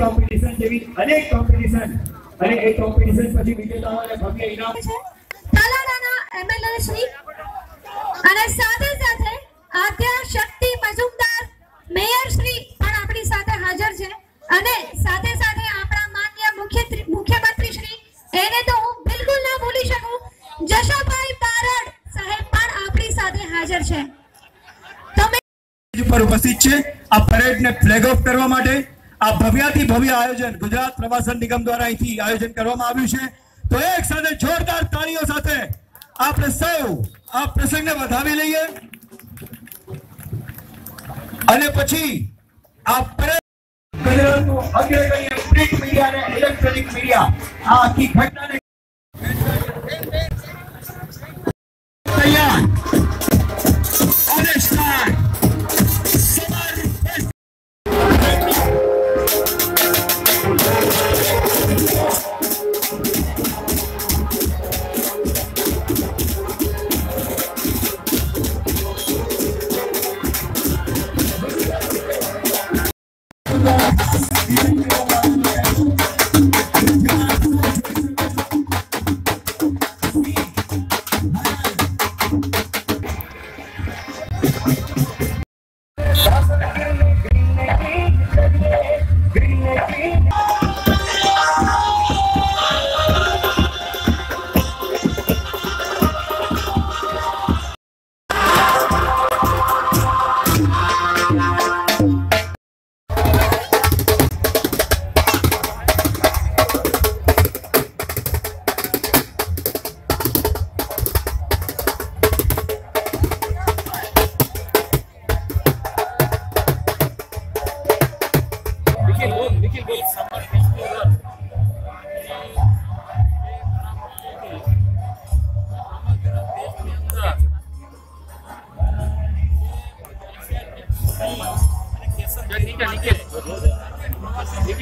જેવી અનેક કોમ્પિટિશન અને એ કોમ્પિટિશન પછી વિજેતાઓને ભવ્ય ઇનામ. એમએલએ શ્રી અને સાથે સાથે આદ્યા શક્તિ મજુમદાર મેયર શ્રી પણ આપણી સાથે હાજર છે. અને સાથે સાથે આપણા માન્ય મુખ્ય મુખ્યમંત્રી શ્રી એને તો હું બિલકુલ ના ભૂલી શકું જશાભાઈ બારડ સાહેબ પણ આપણી સાથે હાજર છે. તમે પર ઉપસ્થિત છે. આ પરેડને ફ્લેગ ઓફ કરવા માટે આ ભવ્યાથી ભવ્ય આયોજન ગુજરાત પ્રવાસન નિગમ દ્વારા અહીંથી આયોજન કરવામાં આવ્યું છે. તો એક સાથે જોરદાર તાળીઓ સાથે આપણે સૌ આ પ્રસંગને વધાવી લઈએ. અને પછી આ ગુજરાતનું પ્રિન્ટ મીડિયા ઇલેક્ટ્રોનિક મીડિયા આ આખી ઘટનાને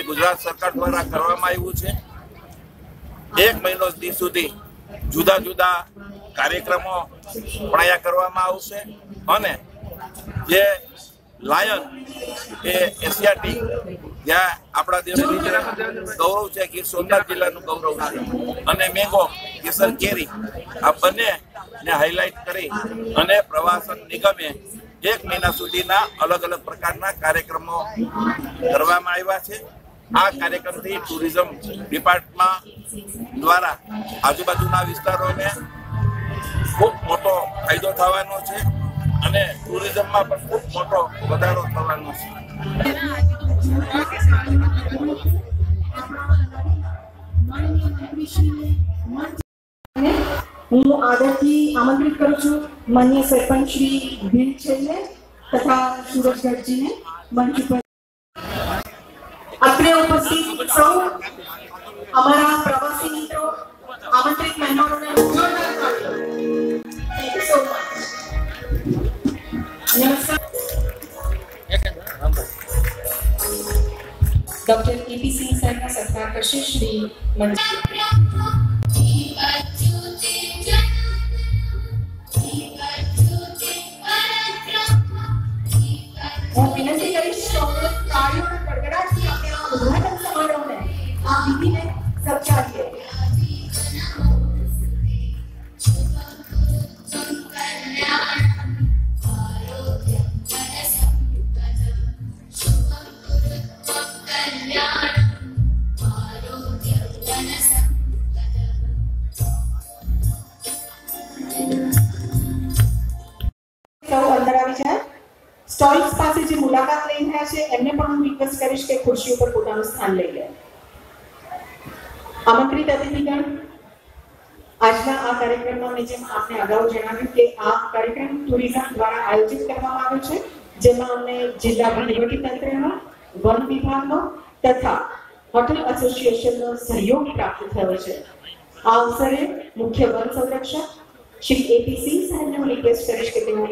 ને ગુજરાત સરકાર દ્વારા કરવામાં આવ્યું છે. એક મહિનો દી સુધી જુદા જુદા કાર્યક્રમો પણ અહીંયા કરવામાં આવશે અને જે લાયન એ એશિયાટિક જ્યાં આપણા દેશનું ગૌરવ છે ગીર સોમનાથ જિલ્લાનું ગૌરવ છે. અને મેંગો કેસર, કેરી, આ બંને ને હાઇલાઇટ કરી અને પ્રવાસન નિગમે એક મહિના સુધીના અલગ અલગ પ્રકારના કાર્યક્રમો કરવામાં આવ્યા છે. આ કાર્યક્રમથી ટુરિઝમ ડિપાર્ટમેન્ટ દ્વારા આજુબાજુના વિસ્તારોને ખૂબ મોટો ફાયદો થવાનો છે અને ટુરિઝમમાં પણ ખૂબ મોટો વધારો થવાનો છે. હું આદરથી આમંત્રિત કરું છું માન્ય સરપંચ શ્રી ભીલ તથા સુરજગઢજીને. મંચ ઉપર અત્રે ઉપસ્થિત સૌ અમારા પ્રવાસી મિત્રો, આમંત્રિત મહેમાનોને જોરદાર તાળીઓ. Thank you so much. નમસ્કાર ડોક્ટર એપીસી સાહેબના સત્કાર કરશે શ્રી મંચ सब चाहिए સ્ટોઇક્સ પાસે જે મુલાકાત લઈને આવ્યા છે એમને પણ હું રિક્વેસ્ટ કરીશ કે ખુરશી ઉપર પોતાનું સ્થાન લઈ લે આમંત્રિત અતિથિગણ આજના આ કાર્યક્રમમાં મેં જેમ આપને અગાઉ જણાવ્યું કે આ કાર્યક્રમ ટુરિઝમ દ્વારા આયોજિત કરવામાં આવ્યો છે, જેમાં અમને જિલ્લા વહીવટી તંત્રનો વન વિભાગનો તથા હોટેલ એસોસિએશનનો સહયોગ પ્રાપ્ત થયો છે. આ અવસરે મુખ્ય વન સંરક્ષક શ્રી એપીસી સાહેબને હું રિક્વેસ્ટ કરીશ કે તેઓ